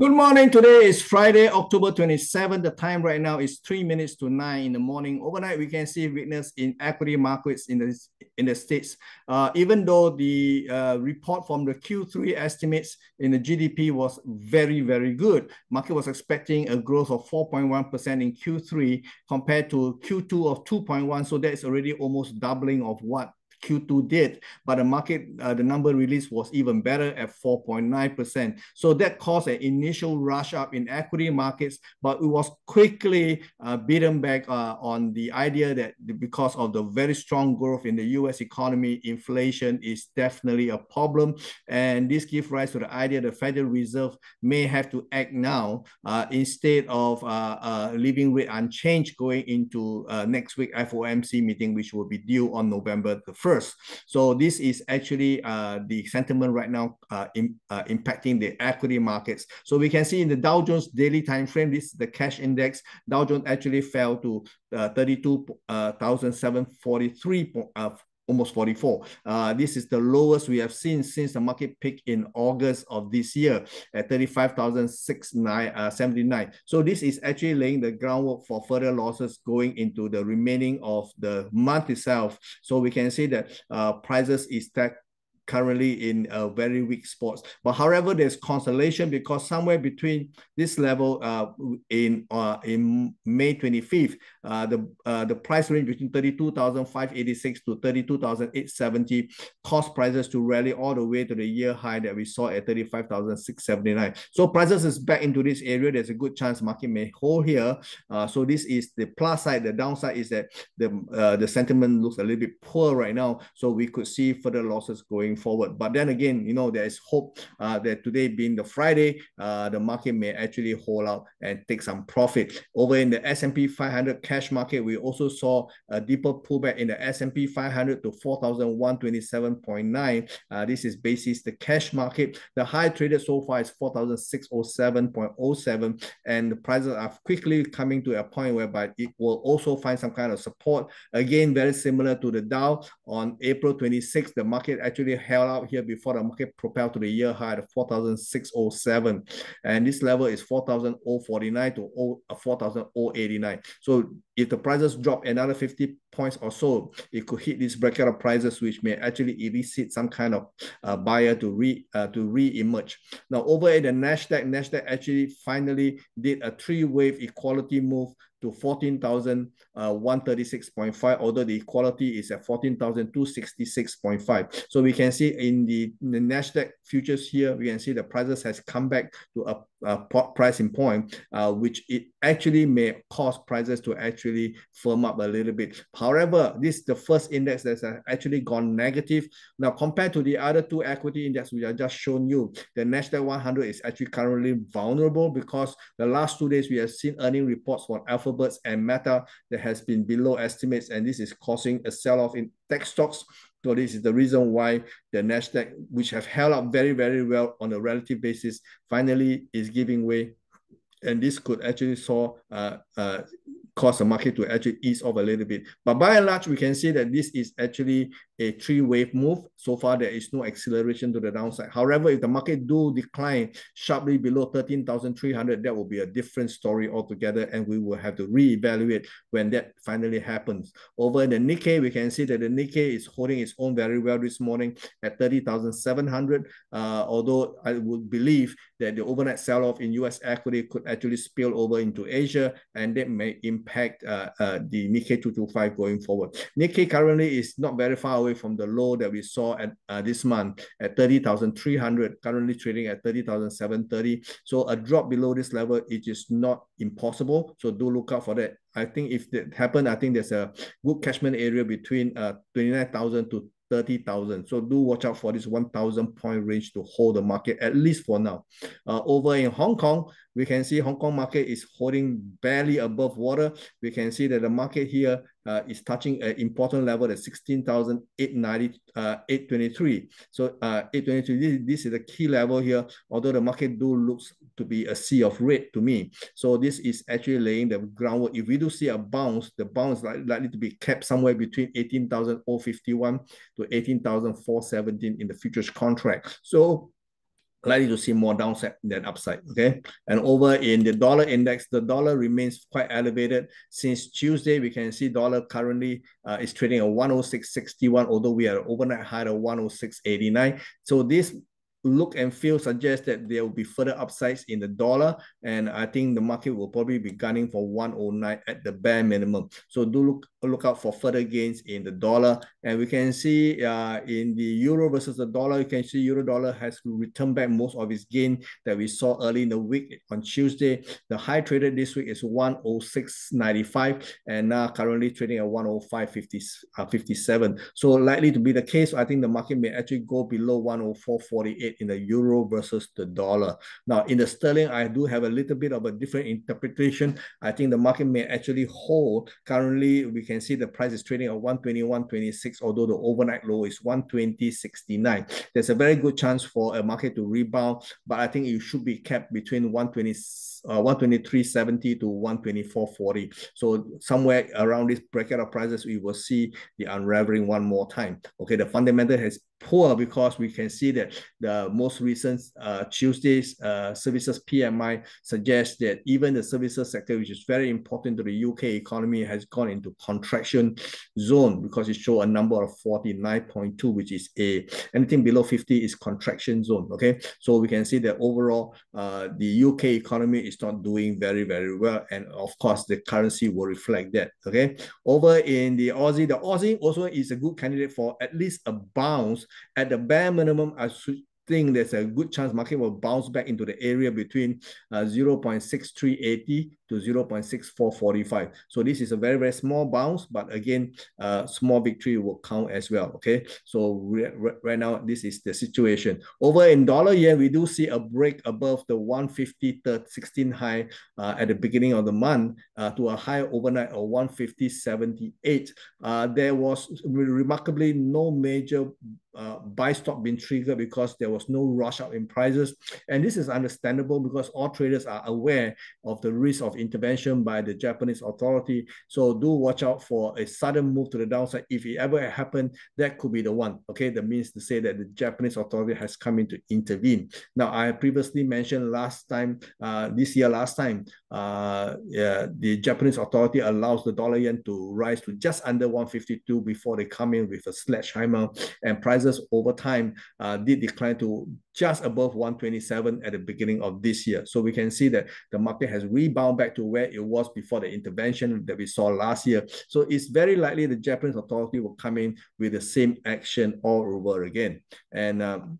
Good morning. Today is Friday, October 27. The time right now is three minutes to nine in the morning. Overnight, we can see weakness in equity markets in the in the states. Uh, even though the uh, report from the Q3 estimates in the GDP was very very good, market was expecting a growth of 4.1 percent in Q3 compared to Q2 of 2.1. So that's already almost doubling of what Q2 did, but the market, uh, the number released was even better at 4.9%. So that caused an initial rush up in equity markets, but it was quickly uh, beaten back uh, on the idea that because of the very strong growth in the US economy, inflation is definitely a problem. And this gives rise to the idea the Federal Reserve may have to act now uh, instead of uh, uh, leaving rate unchanged going into next week FOMC meeting, which will be due on November the 1st first. So this is actually uh, the sentiment right now uh, in, uh, impacting the equity markets. So we can see in the Dow Jones daily time frame, this is the cash index. Dow Jones actually fell to uh, 32,743 uh, almost 44. Uh, this is the lowest we have seen since the market peak in August of this year at 35,679. Uh, so this is actually laying the groundwork for further losses going into the remaining of the month itself. So we can see that uh, prices is that currently in a very weak spots. But however, there's consolation because somewhere between this level uh, in uh, in May 25th, uh, the uh, the price range between 32,586 to 32,870 caused prices to rally all the way to the year high that we saw at 35,679. So prices is back into this area. There's a good chance market may hold here. Uh, so this is the plus side. The downside is that the uh, the sentiment looks a little bit poor right now. So we could see further losses going forward. But then again, you know, there is hope uh, that today being the Friday, uh, the market may actually hold out and take some profit. Over in the S&P 500 cash market, we also saw a deeper pullback in the S&P 500 to 4,127.9. Uh, this is basis the cash market. The high traded so far is 4,607.07 and the prices are quickly coming to a point whereby it will also find some kind of support. Again, very similar to the Dow on April 26th, the market actually held out here before the market propelled to the year high of 4,607. And this level is 4,049 to uh, 4,089. So if the prices drop another 50 points or so, it could hit this bracket of prices, which may actually elicit some kind of uh, buyer to re uh, to re-emerge. Now over at the Nasdaq, Nasdaq actually finally did a three-wave equality move to 14,136.5, uh, although the equality is at 14,266.5. So we can see in the, in the Nasdaq futures here, we can see the prices has come back to a, a pricing point, uh, which it actually may cause prices to actually firm up a little bit. However, this is the first index that's actually gone negative. Now, compared to the other two equity index we have just shown you, the Nasdaq 100 is actually currently vulnerable because the last two days we have seen earning reports for Alphabets and Meta that has been below estimates, and this is causing a sell-off in tech stocks. So this is the reason why the Nasdaq, which have held up very, very well on a relative basis, finally is giving way. And this could actually saw uh, uh, cause the market to actually ease off a little bit. But by and large, we can see that this is actually a three-wave move. So far, there is no acceleration to the downside. However, if the market do decline sharply below 13,300, that will be a different story altogether, and we will have to reevaluate when that finally happens. Over in the Nikkei, we can see that the Nikkei is holding its own very well this morning at 30,700, uh, although I would believe that the overnight sell-off in US equity could actually spill over into Asia, and that may impact uh, uh, the Nikkei 225 going forward. Nikkei currently is not very far away from the low that we saw at uh, this month at 30,300, currently trading at 30,730. So a drop below this level, it is not impossible. So do look out for that. I think if that happen, I think there's a good catchment area between uh, 29,000 to 30,000. So do watch out for this 1,000 point range to hold the market, at least for now. Uh, over in Hong Kong, we can see Hong Kong market is holding barely above water. We can see that the market here uh, is touching an important level at 16,890, uh, 823. So uh, 823, this, this is the key level here, although the market do looks to be a sea of red to me. So this is actually laying the groundwork. If we do see a bounce, the bounce is likely to be kept somewhere between 18,051 to 18,417 in the futures contract. So likely to see more downside than upside. Okay. And over in the dollar index, the dollar remains quite elevated. Since Tuesday, we can see dollar currently uh, is trading at 106.61, although we are overnight high of 106.89. So this look and feel suggests that there will be further upsides in the dollar. And I think the market will probably be gunning for 109 at the bare minimum. So do look look out for further gains in the dollar. And we can see uh, in the euro versus the dollar, you can see euro dollar has returned back most of its gain that we saw early in the week on Tuesday. The high traded this week is 106.95 and now currently trading at 105.57. Uh, so likely to be the case. I think the market may actually go below 104.48 in the euro versus the dollar. Now, in the sterling, I do have a little bit of a different interpretation. I think the market may actually hold. Currently, we can see the price is trading at 121.26, although the overnight low is 120.69. There's a very good chance for a market to rebound, but I think it should be kept between 120 uh, 123.70 to 124.40. So somewhere around this bracket of prices, we will see the unraveling one more time. Okay, the fundamental has poor because we can see that the most recent uh, Tuesday's uh, services PMI suggests that even the services sector, which is very important to the UK economy, has gone into contraction zone because it shows a number of 49.2, which is a anything below 50 is contraction zone. Okay, so we can see that overall uh, the UK economy is not doing very very well, and of course the currency will reflect that. Okay, over in the Aussie, the Aussie also is a good candidate for at least a bounce at the bare minimum, I should think there's a good chance market will bounce back into the area between uh, 0.6380 to 0.6445. So this is a very, very small bounce, but again, uh, small victory will count as well, okay? So right now, this is the situation. Over in dollar yen, we do see a break above the 150 16 high uh, at the beginning of the month uh, to a high overnight of 150.78. Uh, there was remarkably no major uh, buy stop being triggered because there was no rush up in prices. And this is understandable because all traders are aware of the risk of intervention by the Japanese authority. So do watch out for a sudden move to the downside. If it ever happened, that could be the one. Okay, that means to say that the Japanese authority has come in to intervene. Now, I previously mentioned last time, uh, this year last time, uh, yeah, the Japanese authority allows the dollar yen to rise to just under 152 before they come in with a sledgehammer and prices over time uh, did decline to just above 127 at the beginning of this year. So we can see that the market has rebound back to where it was before the intervention that we saw last year. So it's very likely the Japanese authority will come in with the same action all over again. And um,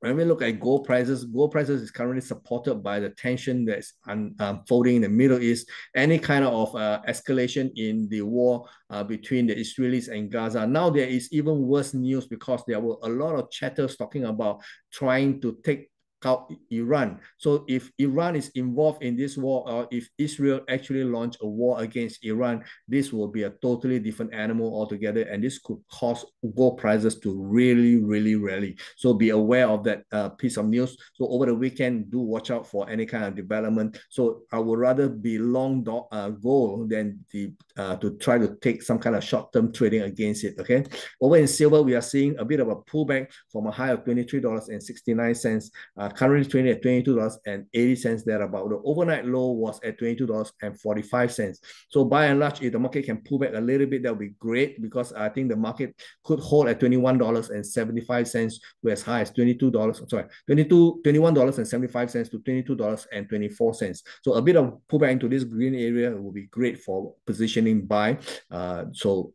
when we look at gold prices, gold prices is currently supported by the tension that's un, unfolding in the Middle East. Any kind of uh, escalation in the war uh, between the Israelis and Gaza. Now there is even worse news because there were a lot of chatters talking about trying to take Iran. So if Iran is involved in this war, or if Israel actually launch a war against Iran, this will be a totally different animal altogether, and this could cause gold prices to really, really rally. So be aware of that uh, piece of news. So over the weekend, do watch out for any kind of development. So I would rather be long uh, gold than the uh, to try to take some kind of short-term trading against it. Okay. Over in silver, we are seeing a bit of a pullback from a high of twenty-three dollars and sixty-nine cents. Uh, uh, currently trading at $22.80 thereabout. The overnight low was at $22.45. So by and large, if the market can pull back a little bit, that would be great because I think the market could hold at $21.75 to as high as $22, sorry, $22, $21.75 to $22.24. So a bit of pullback into this green area will be great for positioning buy. Uh, so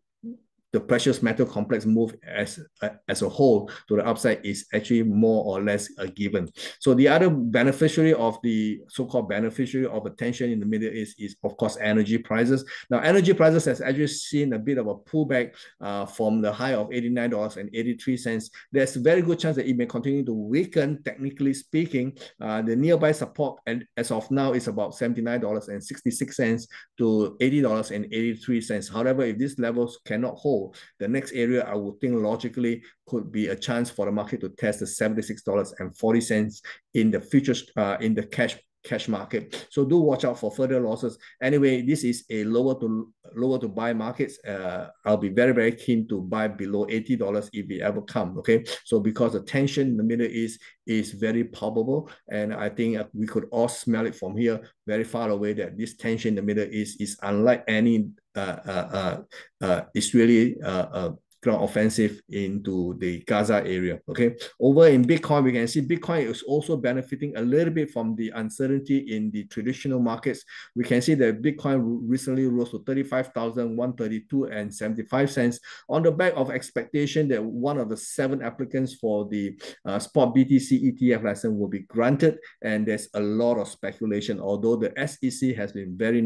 the precious metal complex move as, as a whole to the upside is actually more or less a given. So the other beneficiary of the so-called beneficiary of attention in the Middle East is, of course, energy prices. Now, energy prices has actually seen a bit of a pullback uh, from the high of $89.83. There's a very good chance that it may continue to weaken, technically speaking. Uh, the nearby support and as of now is about $79.66 to $80.83. However, if these levels cannot hold, the next area I would think logically could be a chance for the market to test the $76.40 in the futures, uh, in the cash cash market. So do watch out for further losses. Anyway, this is a lower to lower to buy markets. Uh, I'll be very, very keen to buy below $80 if it ever come. Okay. So because the tension in the Middle East is very palpable, and I think we could all smell it from here very far away that this tension in the Middle East is unlike any uh, uh, uh, uh Israeli uh, ground offensive into the Gaza area. Okay. Over in Bitcoin, we can see Bitcoin is also benefiting a little bit from the uncertainty in the traditional markets. We can see that Bitcoin recently rose to 35,132 and 75 cents on the back of expectation that one of the seven applicants for the uh, spot BTC ETF license will be granted. And there's a lot of speculation, although the SEC has been very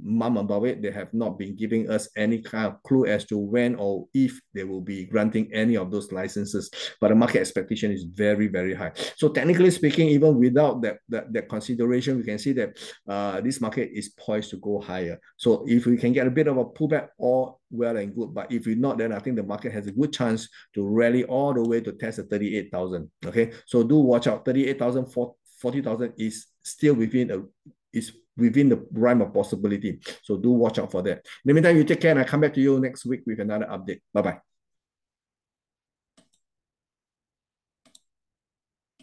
mum about it, they have not been giving us any kind of clue as to when or if they will be granting any of those licenses. But the market expectation is very, very high. So technically speaking, even without that, that, that consideration, we can see that uh, this market is poised to go higher. So if we can get a bit of a pullback, all well and good. But if we not, then I think the market has a good chance to rally all the way to test the 38,000. Okay. So do watch out. 38,000, 40,000 is still within a is within the realm of possibility. So do watch out for that. In the meantime, you take care and I come back to you next week with another update. Bye-bye.